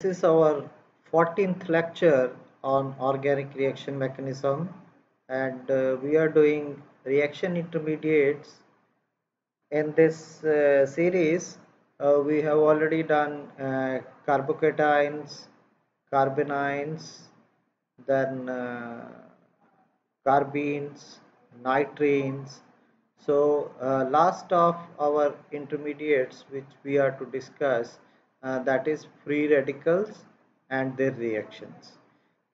This is our 14th lecture on organic reaction mechanism and uh, we are doing reaction intermediates. In this uh, series uh, we have already done uh, carbocations, carbanions, then uh, carbenes, nitrenes. So uh, last of our intermediates which we are to discuss uh, that is free radicals and their reactions.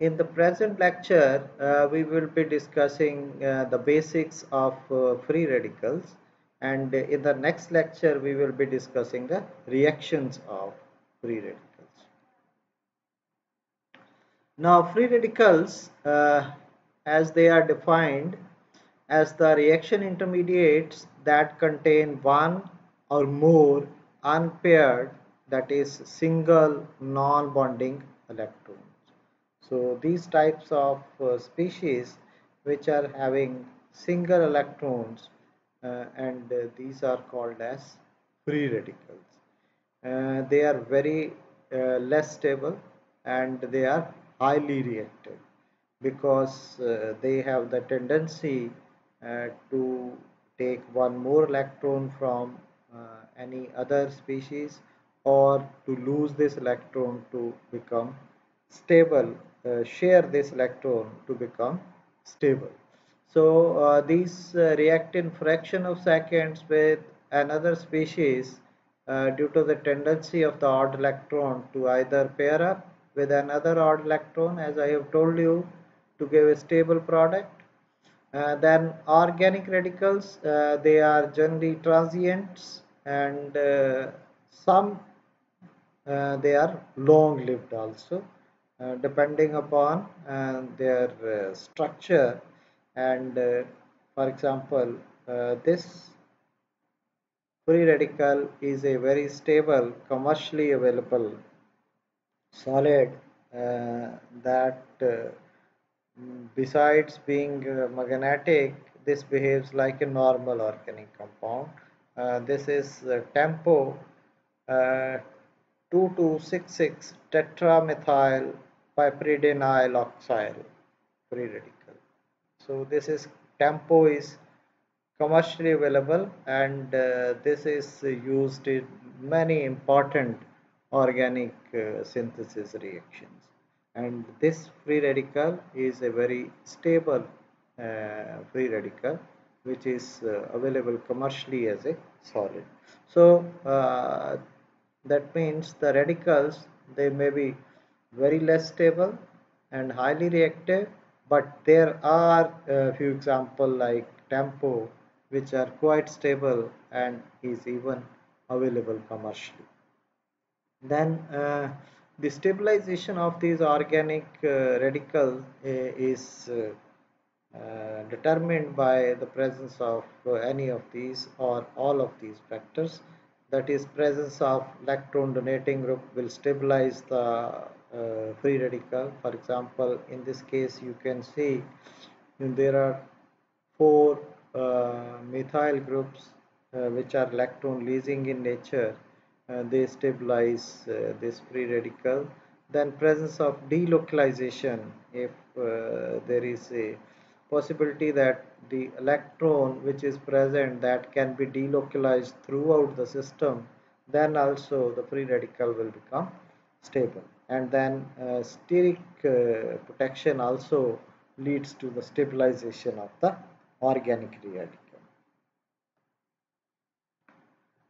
In the present lecture, uh, we will be discussing uh, the basics of uh, free radicals and in the next lecture we will be discussing the reactions of free radicals. Now free radicals uh, as they are defined as the reaction intermediates that contain one or more unpaired that is single non-bonding electrons. So these types of uh, species which are having single electrons uh, and uh, these are called as free radicals. Uh, they are very uh, less stable and they are highly reactive because uh, they have the tendency to take one more electron from any other species or to lose this electron to become stable uh, share this electron to become stable. So uh, these uh, react in fraction of seconds with another species uh, due to the tendency of the odd electron to either pair up with another odd electron as I have told you to give a stable product. Uh, then organic radicals uh, they are generally transients and some uh, they are long lived also. Uh, depending upon uh, their structure and for example this free radical is a very stable commercially available solid uh, that uh, besides being uh, magnetic this behaves like a normal organic compound. This is tempo 2266 tetramethyl piperidinyl oxide free radical. So this is tempo is commercially available and uh, this is used in many important organic uh, synthesis reactions and this free radical is a very stable uh, free radical which is uh, available commercially as a solid. So uh, that means the radicals they may be very less stable and highly reactive but there are a few examples like tempo which are quite stable and is even available commercially. Then uh, the stabilization of these organic uh, radicals uh, is uh, uh, determined by the presence of uh, any of these or all of these factors that is presence of electron donating group will stabilize the uh, free radical. For example in this case you can see there are four uh, methyl groups uh, which are electron leasing in nature they stabilize uh, this free radical. Then presence of delocalization if uh, there is a possibility that the electron which is present that can be delocalized throughout the system then also the free radical will become stable and then uh, steric uh, protection also leads to the stabilization of the organic radical.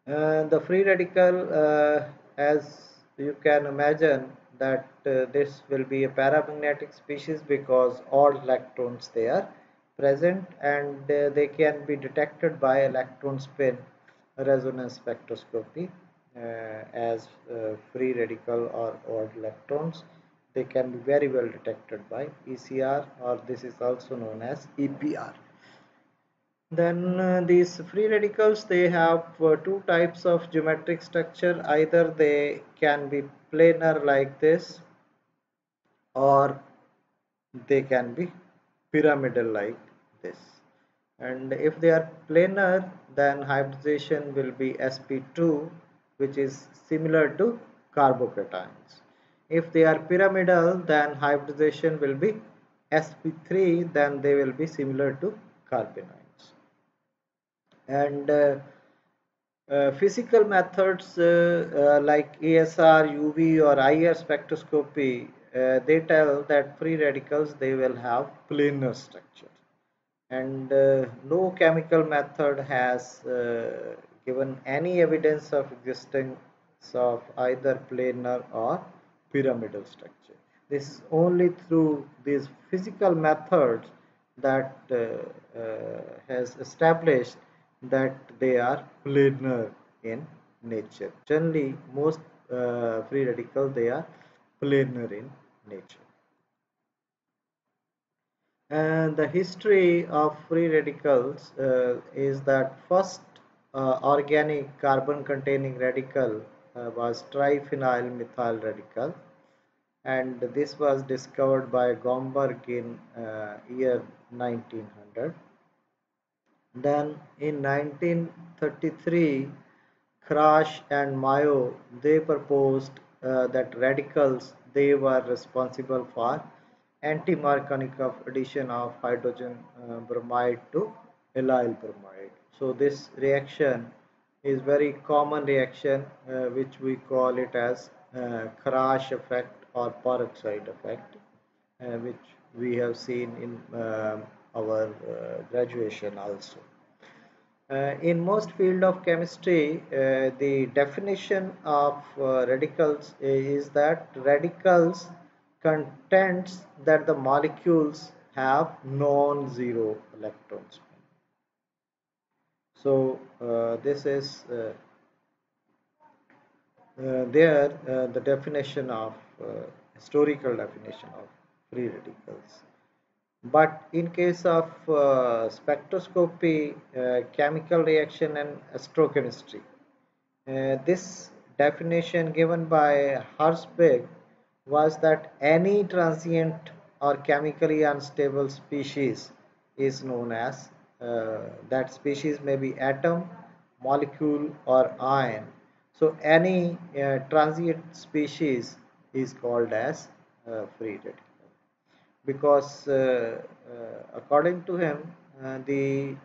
Uh, the free radical uh, as you can imagine that uh, this will be a paramagnetic species because all electrons they are present and uh, they can be detected by electron spin resonance spectroscopy uh, as uh, free radical or odd electrons. They can be very well detected by ESR or this is also known as EPR then uh, these free radicals they have uh, two types of geometric structure. Either they can be planar like this or they can be pyramidal like this. And if they are planar then hybridization will be sp2 which is similar to carbocations. If they are pyramidal, then hybridization will be sp3, then they will be similar to carbanions. And uh, uh, physical methods uh, like ESR, UV or IR spectroscopy, they tell that free radicals, they will have planar structure. And no chemical method has given any evidence of existence of either planar or pyramidal structure. This is only through these physical methods that uh, uh, has established that they are planar in nature. Generally, most uh, free radicals they are planar in nature. And the history of free radicals uh, is that first uh, organic carbon containing radical uh, was triphenyl methyl radical and this was discovered by Gomberg in uh, year 1900 then in 1933 Kharasch and Mayo they proposed uh, that radicals they were responsible for anti-Markovnikov addition of hydrogen uh, bromide to allyl bromide. So this reaction is very common reaction uh, which we call it as uh, Kharasch effect or peroxide effect uh, which we have seen in uh, our uh, graduation also. Uh, in most field of chemistry, the definition of radicals is that radicals contents that the molecules have non-zero electrons so uh, this is uh, uh, there the definition of historical definition of free radicals but in case of uh, spectroscopy uh, chemical reaction and astrochemistry uh, this definition given by Herzberg was that any transient or chemically unstable species is known as uh, that species may be atom, molecule or ion. So any uh, transient species is called as uh, free radical because uh, uh, according to him uh, the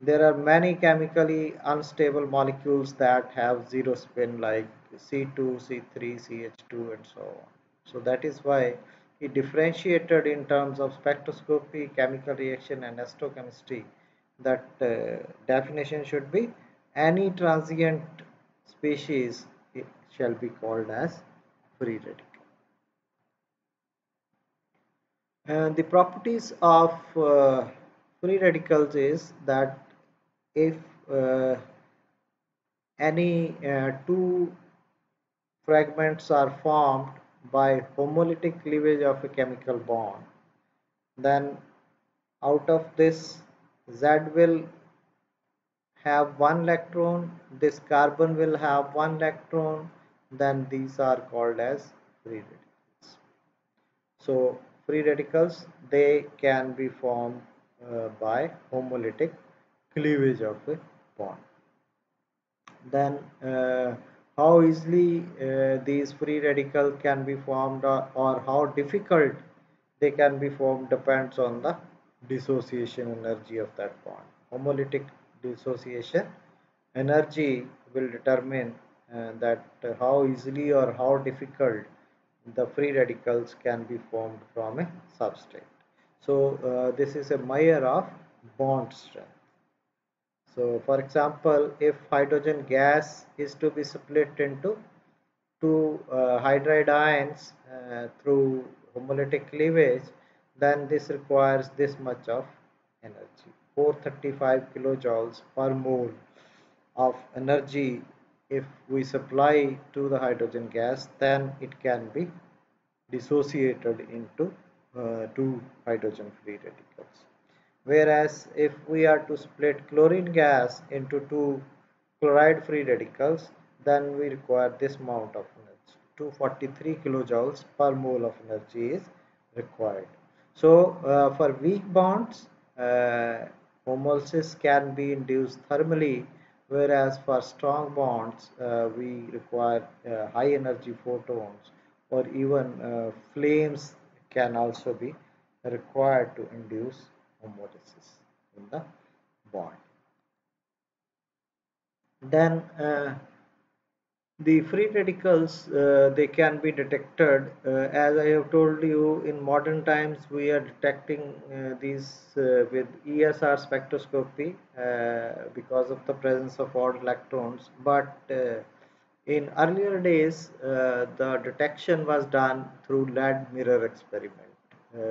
there are many chemically unstable molecules that have zero spin like C2, C3, CH2 and so on. So that is why he differentiated in terms of spectroscopy, chemical reaction and astrochemistry that uh, definition should be any transient species shall be called as free radical. And the properties of uh, free radicals is that if uh, any uh, two fragments are formed by homolytic cleavage of a chemical bond then out of this Z will have one electron, this carbon will have one electron, then these are called as free radicals. So free radicals, they can be formed uh, by homolytic cleavage of a bond. Then uh, how easily uh, these free radicals can be formed or, how difficult they can be formed depends on the dissociation energy of that bond. Homolytic dissociation energy will determine uh, that how easily or how difficult the free radicals can be formed from a substrate. So uh, this is a measure of bond strength. So for example, if hydrogen gas is to be split into two uh, hydride ions uh, through homolytic cleavage, then this requires this much of energy 435 kilojoules per mole of energy if we supply to the hydrogen gas then it can be dissociated into uh, two hydrogen free radicals. Whereas if we are to split chlorine gas into two chloride free radicals then we require this amount of energy. 243 kilojoules per mole of energy is required. So uh, for weak bonds, uh, homolysis can be induced thermally, whereas for strong bonds, uh, we require uh, high energy photons or even uh, flames can also be required to induce homolysis in the bond. Then uh, the free radicals uh, they can be detected uh, as I have told you in modern times we are detecting uh, these uh, with ESR spectroscopy uh, because of the presence of odd electrons but uh, in earlier days the detection was done through lead mirror experiment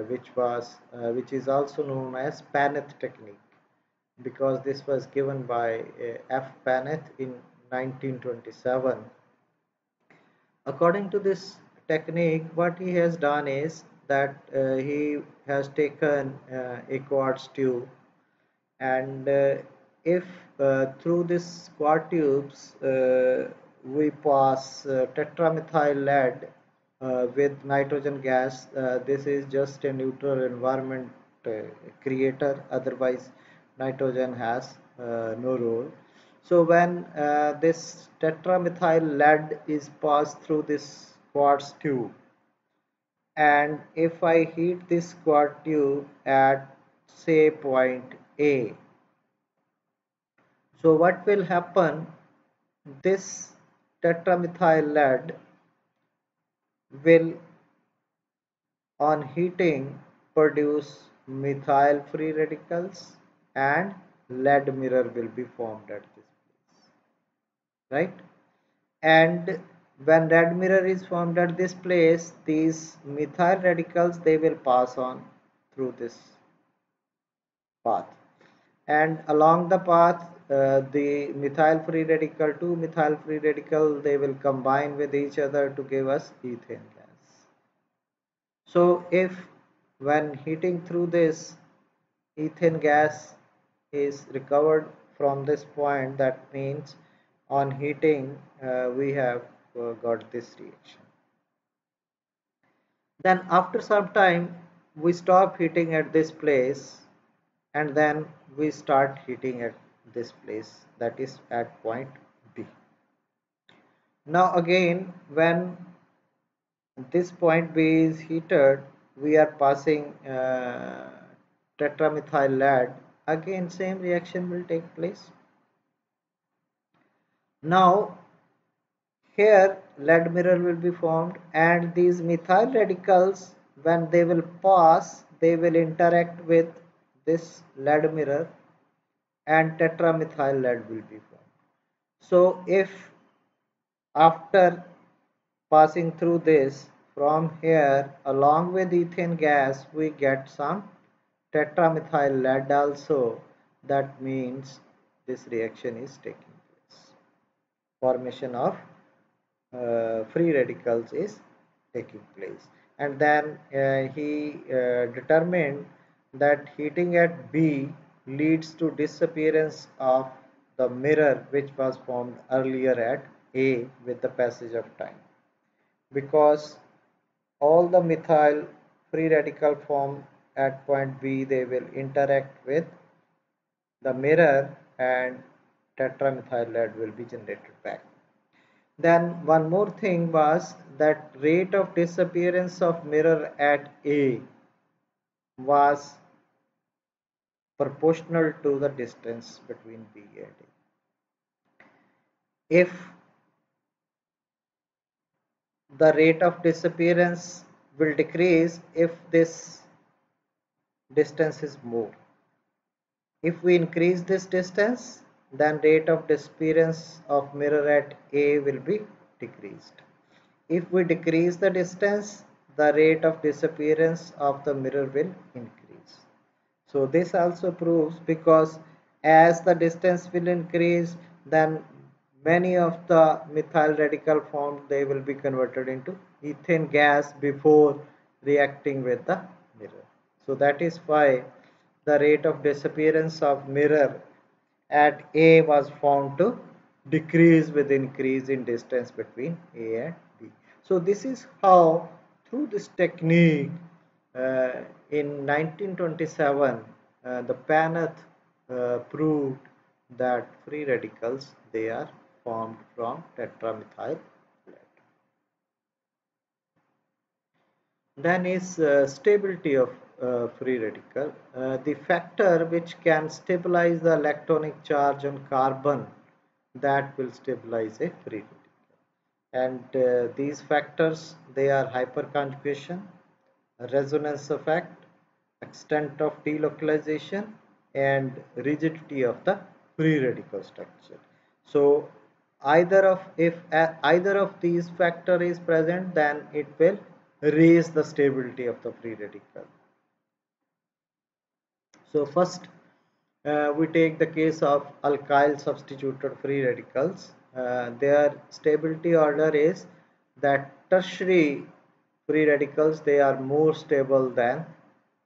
which was which is also known as Paneth technique because this was given by F. Paneth in 1927 according to this technique what he has done is that uh, he has taken uh, a quartz tube and uh, if uh, through this quartz tubes uh, we pass uh, tetramethyl lead with nitrogen gas this is just a neutral environment creator otherwise nitrogen has no role so when uh, this tetramethyl lead is passed through this quartz tube and if I heat this quartz tube at say point A so what will happen? This tetramethyl lead will on heating produce methyl free radicals and lead mirror will be formed at right? And when lead mirror is formed at this place these methyl radicals they will pass on through this path. And along the path uh, the methyl free radical two methyl free radical they will combine with each other to give us ethane gas. So if when heating through this ethane gas is recovered from this point that means on heating uh, we have uh, got this reaction. Then after some time we stop heating at this place and then we start heating at this place that is at point B. Now again when this point B is heated we are passing uh, tetramethyl lead. Again same reaction will take place now here lead mirror will be formed and these methyl radicals when they will pass they will interact with this lead mirror and tetramethyl lead will be formed. So if after passing through this from here along with ethane gas we get some tetramethyl lead also that means this reaction is taking formation of uh, free radicals is taking place. And then uh, he uh, determined that heating at B leads to disappearance of the mirror which was formed earlier at A with the passage of time. Because all the methyl free radical formed at point B they will interact with the mirror and tetramethyl lead will be generated back. Then one more thing was that rate of disappearance of mirror at A was proportional to the distance between B and A. If the rate of disappearance will decrease if this distance is more. If we increase this distance, then rate of disappearance of mirror at A will be decreased. If we decrease the distance, the rate of disappearance of the mirror will increase. So this also proves because as the distance will increase, then many of the methyl radical formed they will be converted into ethane gas before reacting with the mirror. So that is why the rate of disappearance of mirror at A was found to decrease with increase in distance between A and B. So this is how through this technique uh, in 1927 uh, the Paneth uh, proved that free radicals they are formed from tetramethyl lead. then is uh, stability of uh, free radical. Uh, the factor which can stabilize the electronic charge on carbon that will stabilize a free radical. And uh, these factors they are hyperconjugation resonance effect extent of delocalization and rigidity of the free radical structure. So either of if uh, either of these factor is present then it will raise the stability of the free radical so first uh, we take the case of alkyl substituted free radicals. Uh, their stability order is that tertiary free radicals they are more stable than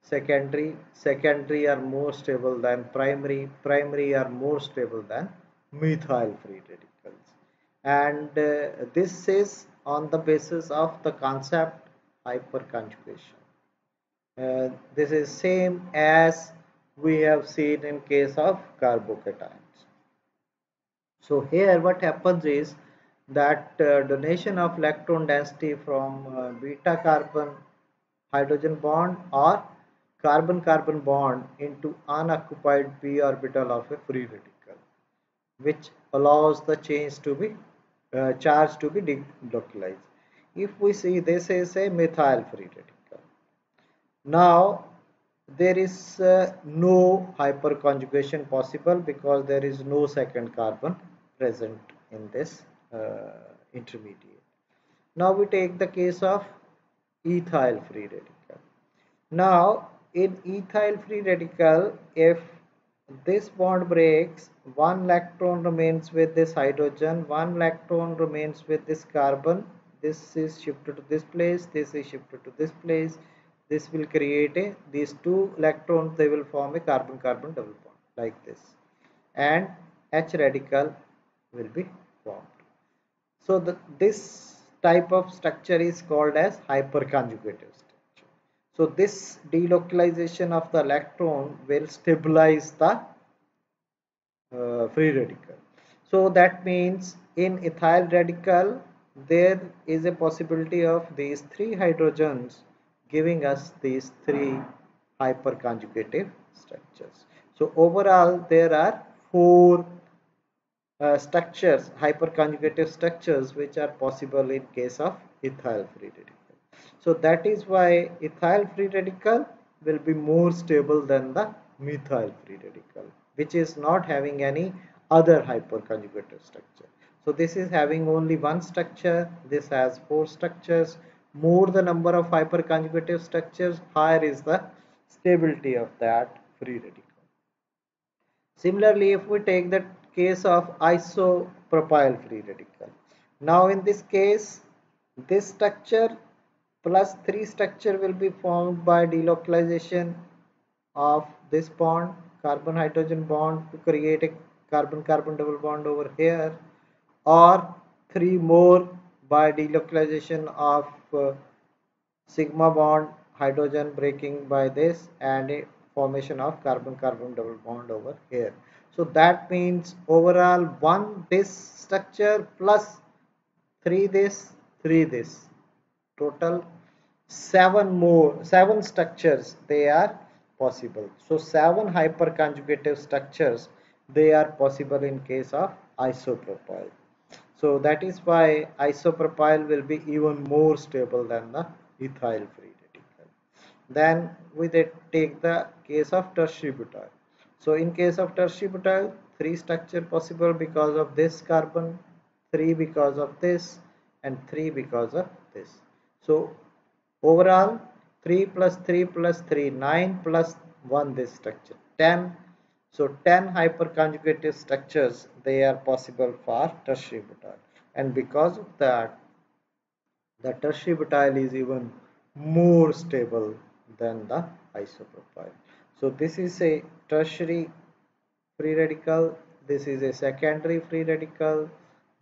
secondary secondary are more stable than primary primary are more stable than methyl free radicals. And uh, this is on the basis of the concept hyperconjugation. Uh, this is same as we have seen in case of carbocations so here what happens is that uh, donation of electron density from uh, beta carbon hydrogen bond or carbon-carbon bond into unoccupied p orbital of a free radical which allows the change to be uh, charge to be delocalized. If we see this is a methyl free radical. Now there is uh, no hyperconjugation possible because there is no second carbon present in this uh, intermediate. Now we take the case of ethyl free radical. Now in ethyl free radical if this bond breaks one electron remains with this hydrogen one electron remains with this carbon this is shifted to this place this is shifted to this place this will create a these two electrons they will form a carbon carbon double bond like this. And H radical will be formed. So the, this type of structure is called as hyperconjugative structure. So this delocalization of the electron will stabilize the uh, free radical. So that means in ethyl radical there is a possibility of these three hydrogens giving us these three hyperconjugative structures. So overall there are four uh, structures, hyperconjugative structures which are possible in case of ethyl free radical. So that is why ethyl free radical will be more stable than the methyl free radical which is not having any other hyperconjugative structure. So this is having only one structure, this has four structures, more the number of hyperconjugative structures, higher is the stability of that free radical. Similarly, if we take the case of isopropyl free radical. Now in this case, this structure plus 3 structure will be formed by delocalization of this bond carbon hydrogen bond to create a carbon carbon double bond over here or 3 more by delocalization of uh, sigma bond hydrogen breaking by this and a formation of carbon carbon double bond over here. So that means overall one this structure plus 3 this 3 this. Total seven more seven structures they are possible. So seven hyperconjugative structures they are possible in case of isopropyl so that is why isopropyl will be even more stable than the ethyl free radical. Then we take the case of tertiary butyl. So in case of tertiary butyl three structure possible because of this carbon three because of this and three because of this. So overall 3 plus 3 plus 3 9 plus 1 this structure 10 so 10 hyperconjugative structures they are possible for tertiary butyl and because of that the tertiary butyl is even more stable than the isopropyl so this is a tertiary free radical this is a secondary free radical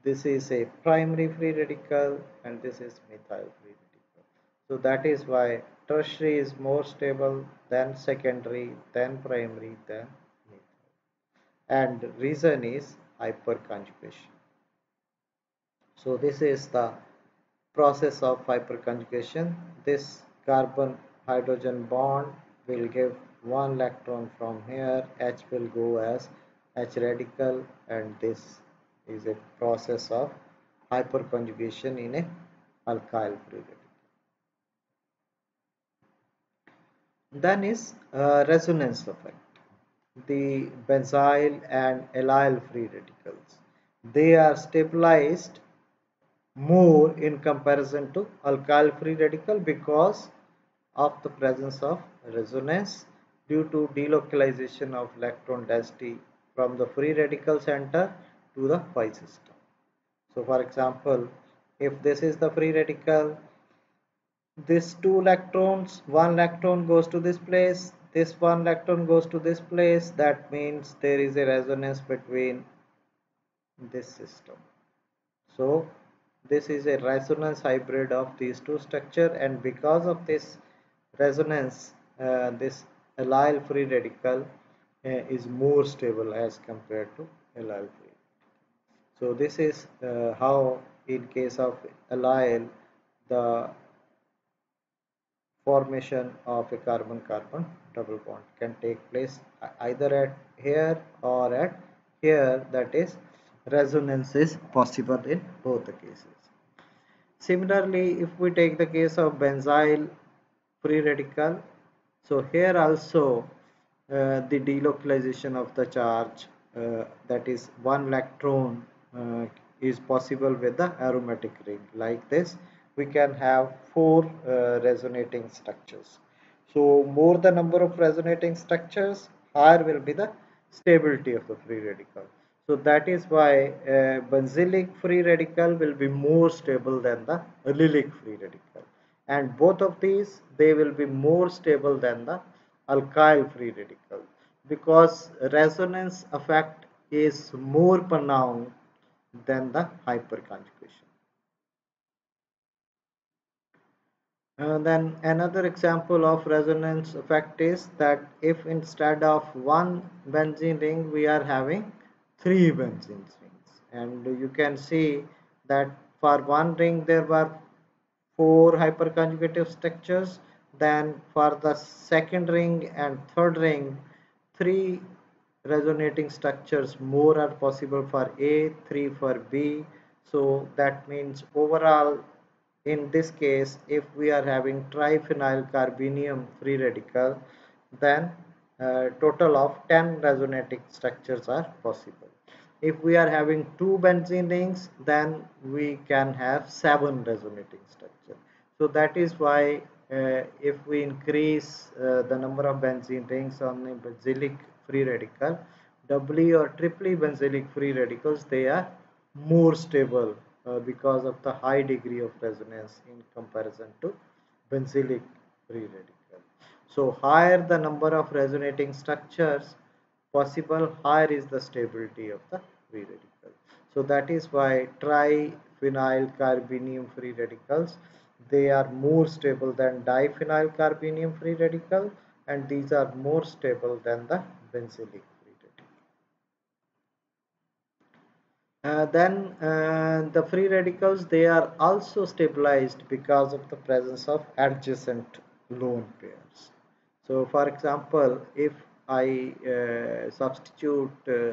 this is a primary free radical and this is methyl free radical. so that is why tertiary is more stable than secondary, than primary, than. And reason is hyperconjugation. So this is the process of hyperconjugation. This carbon hydrogen bond will give one electron from here H will go as H radical and this is a process of hyperconjugation in a alkyl free radical. Then is uh, resonance effect. The benzyl and allyl free radicals. They are stabilized more in comparison to alkyl free radical because of the presence of resonance due to delocalization of electron density from the free radical center to the pi system. So for example, if this is the free radical this two electrons one electron goes to this place this one electron goes to this place that means there is a resonance between this system. So this is a resonance hybrid of these two structure and because of this resonance uh, this allyl free radical uh, is more stable as compared to allyl free. So this is uh, how in case of allyl the formation of a carbon-carbon double bond can take place either at here or at here that is resonance is possible in both the cases. Similarly, if we take the case of benzyl free radical, so here also uh, the delocalization of the charge uh, that is one electron uh, is possible with the aromatic ring like this we can have four uh, resonating structures. So more the number of resonating structures, higher will be the stability of the free radical. So that is why uh, benzylic free radical will be more stable than the allylic free radical. And both of these, they will be more stable than the alkyl free radical because resonance effect is more pronounced than the hyperconjugation. Uh, then another example of resonance effect is that if instead of one benzene ring we are having three benzene rings. And you can see that for one ring there were four hyperconjugative structures. Then for the second ring and third ring three resonating structures more are possible for A, three for B. So that means overall in this case if we are having triphenyl carbenium free radical then uh, total of 10 resonating structures are possible. If we are having two benzene rings then we can have seven resonating structure. So that is why uh, if we increase uh, the number of benzene rings on the benzylic free radical doubly or triply benzylic free radicals they are more stable uh, because of the high degree of resonance in comparison to benzylic free radical. So higher the number of resonating structures possible, higher is the stability of the free radical. So that is why triphenyl carbenium free radicals they are more stable than diphenyl carbenium free radical and these are more stable than the benzylic Uh, then uh, the free radicals they are also stabilized because of the presence of adjacent lone pairs. So for example if I uh, substitute uh,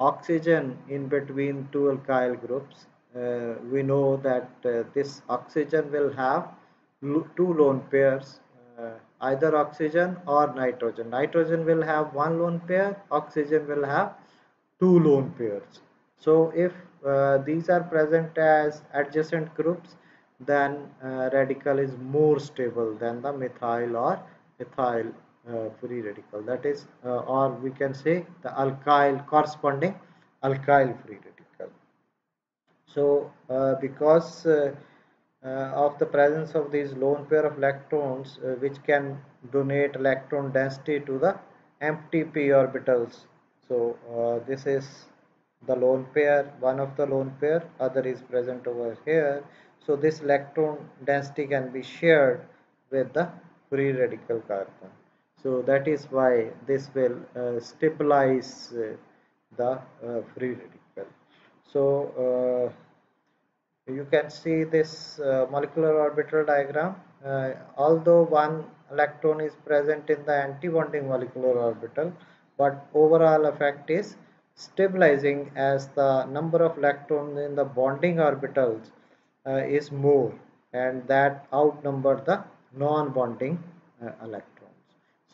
oxygen in between two alkyl groups uh, we know that this oxygen will have two lone pairs either oxygen or nitrogen. Nitrogen will have one lone pair oxygen will have two lone pairs so if uh, these are present as adjacent groups then uh, radical is more stable than the methyl or ethyl uh, free radical. That is uh, or we can say the alkyl corresponding alkyl free radical. So uh, because uh, of the presence of these lone pair of electrons which can donate electron density to the empty p orbitals. So this is the lone pair one of the lone pair other is present over here. So this electron density can be shared with the free radical carbon. So that is why this will uh, stabilize uh, the uh, free radical. So uh, you can see this uh, molecular orbital diagram. Uh, although one electron is present in the antibonding molecular orbital but overall effect is stabilizing as the number of electrons in the bonding orbitals uh, is more and that outnumber the non-bonding uh, electrons.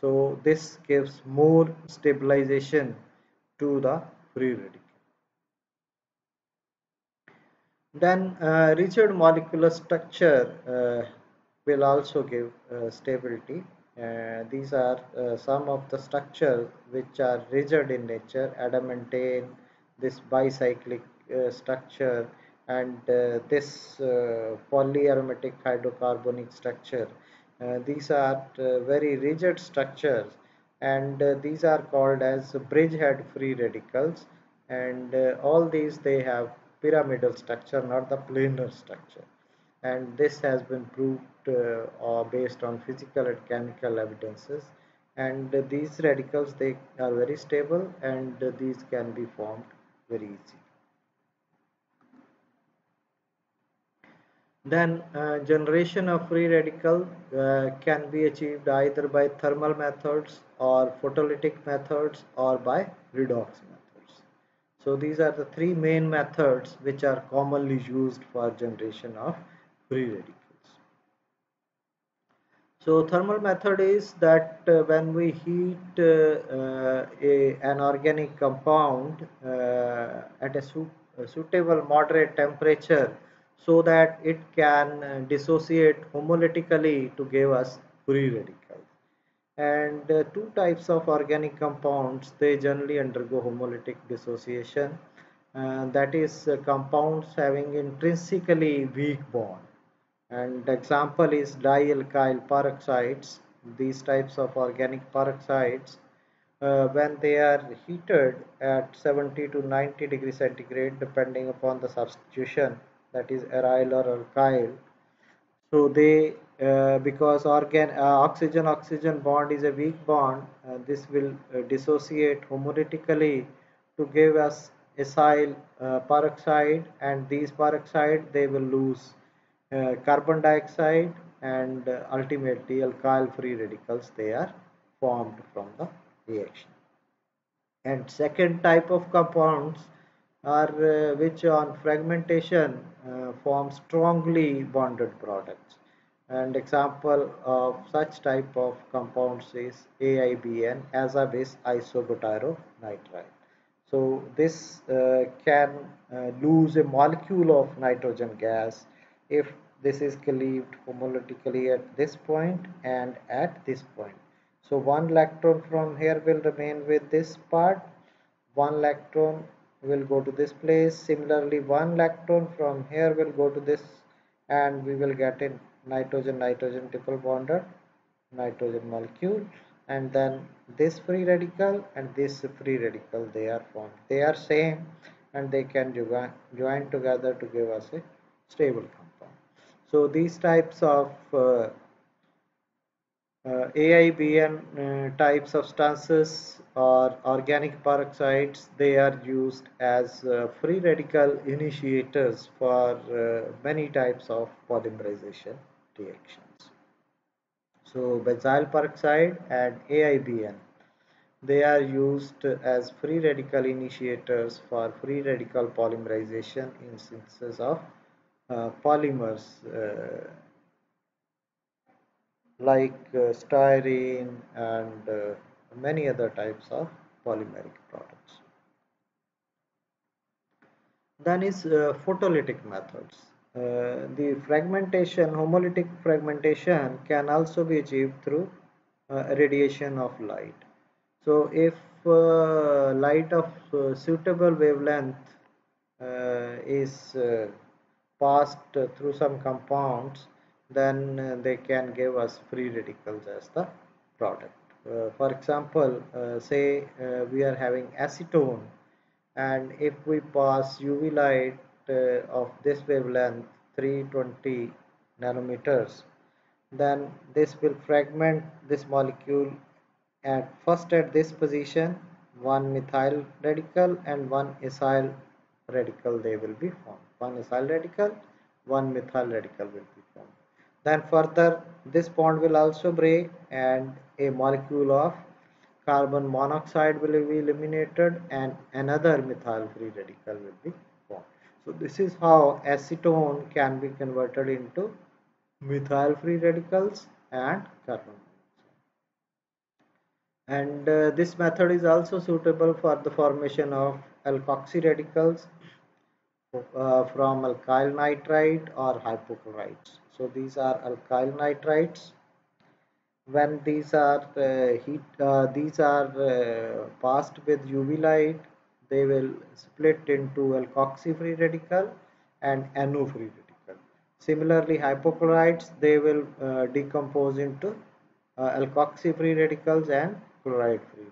So this gives more stabilization to the free radical. Then uh, rigid molecular structure uh, will also give uh, stability. Uh, these are uh, some of the structures which are rigid in nature, adamantane, this bicyclic uh, structure and this polyaromatic hydrocarbonic structure. these are very rigid structures and these are called as bridgehead free radicals and all these they have pyramidal structure not the planar structure and this has been proved uh, based on physical and chemical evidences. And uh, these radicals they are very stable and uh, these can be formed very easily. Then uh, generation of free radical uh, can be achieved either by thermal methods or photolytic methods or by redox methods. So these are the three main methods which are commonly used for generation of free radicals. So thermal method is that uh, when we heat uh, uh, a, an organic compound uh, at a, su a, suitable moderate temperature so that it can uh, dissociate homolytically to give us free radical and two types of organic compounds they generally undergo homolytic dissociation uh, that is uh, compounds having intrinsically weak bond and example is dialkyl peroxides. These types of organic peroxides uh, when they are heated at 70 to 90 degree centigrade depending upon the substitution that is aryl or alkyl. So they uh, because organ uh, oxygen oxygen bond is a weak bond uh, this will uh, dissociate homolytically to give us acyl uh, peroxide and these peroxide they will lose carbon dioxide and ultimately alkyl free radicals they are formed from the reaction and second type of compounds are which on fragmentation form strongly bonded products and example of such type of compounds is AIBN azobis isobutyronitrile. So this uh, can uh, lose a molecule of nitrogen gas if this is cleaved homolytically at this point and at this point. So one electron from here will remain with this part, one electron will go to this place. Similarly, one electron from here will go to this and we will get in nitrogen nitrogen triple bonded nitrogen molecule and then this free radical and this free radical they are formed they are same and they can join together to give us a stable so these types of uh, uh, AIBN uh, type substances or organic peroxides they are used as uh, free radical initiators for uh, many types of polymerization reactions. So benzyl peroxide and AIBN they are used as free radical initiators for free radical polymerization in synthesis of polymers uh, like uh, styrene and uh, many other types of polymeric products. Then is uh, photolytic methods. Uh, the fragmentation, homolytic fragmentation can also be achieved through uh, radiation of light. So if uh, light of uh, suitable wavelength uh, is passed through some compounds, then uh, they can give us free radicals as the product. Uh, for example, uh, say we are having acetone and if we pass UV light uh, of this wavelength 320 nanometers then this will fragment this molecule at first at this position one methyl radical and one acyl radical they will be formed one acyl radical one methyl radical will be formed then further this bond will also break and a molecule of carbon monoxide will be eliminated and another methyl free radical will be formed. So this is how acetone can be converted into methyl free radicals and carbon and uh, this method is also suitable for the formation of alkoxy radicals uh, from alkyl nitrite or hypochlorites. So these are alkyl nitrites. When these are uh, heat, uh, these are uh, passed with UV light, they will split into alkoxy free radical and NO free radical. Similarly, hypochlorites they will uh, decompose into alkoxy free radicals and chloride free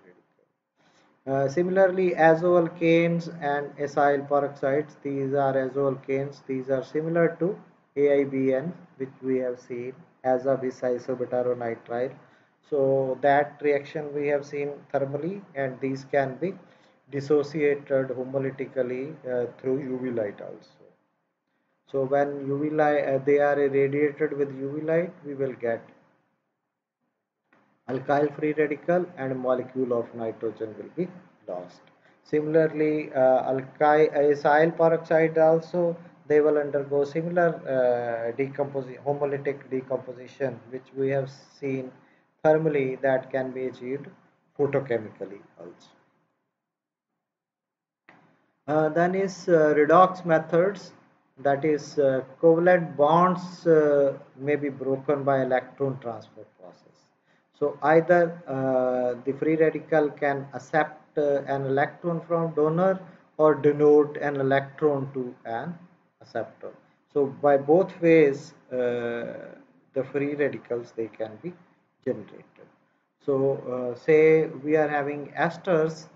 uh, similarly, azoalkanes and acyl peroxides, these are azoalkanes, these are similar to AIBN which we have seen azobisisobutyronitrile. So that reaction we have seen thermally and these can be dissociated homolytically uh, through UV light also. So when UV light, uh, they are irradiated with UV light, we will get alkyl free radical and molecule of nitrogen will be lost. Similarly, uh, alkyl acyl peroxide also they will undergo similar uh, decomposition, homolytic decomposition, which we have seen thermally that can be achieved photochemically also. Uh, then is uh, redox methods that is uh, covalent bonds uh, may be broken by electron transfer process so either uh, the free radical can accept uh, an electron from donor or denote an electron to an acceptor. So by both ways, uh, the free radicals they can be generated. So uh, say we are having esters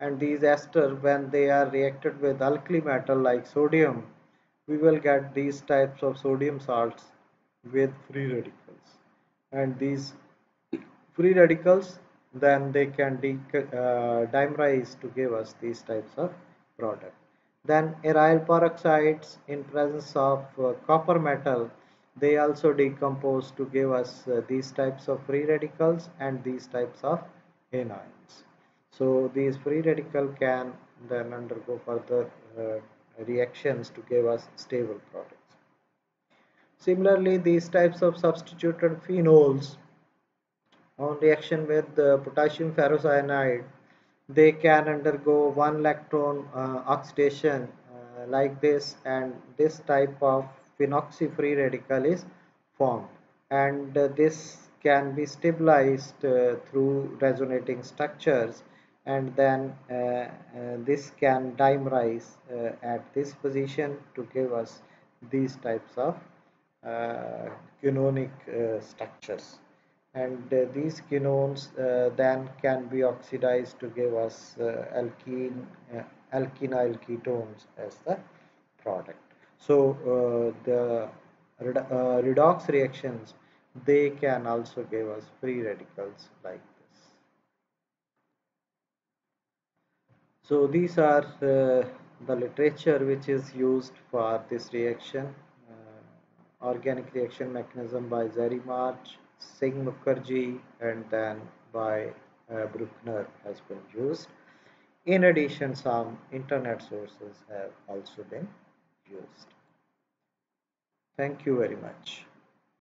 and these esters when they are reacted with alkali metal like sodium, we will get these types of sodium salts with free radicals and these free radicals then they can uh, dimerize to give us these types of product. Then aryl peroxides in presence of uh, copper metal they also decompose to give us uh, these types of free radicals and these types of anions. So these free radical can then undergo further uh, reactions to give us stable products. Similarly these types of substituted phenols on reaction with potassium ferricyanide. They can undergo one electron uh, oxidation uh, like this and this type of phenoxy free radical is formed. And uh, this can be stabilized uh, through resonating structures. And then uh, uh, this can dimerize at this position to give us these types of quinonic structures and uh, these quinones uh, then can be oxidized to give us uh, alkene alkynyl ketones as the product. So the redox reactions they can also give us free radicals like this. So these are uh, the literature which is used for this reaction uh, organic reaction mechanism by Jerry March Singh Mukherjee and then by uh, Bruckner has been used. In addition, some internet sources have also been used. Thank you very much.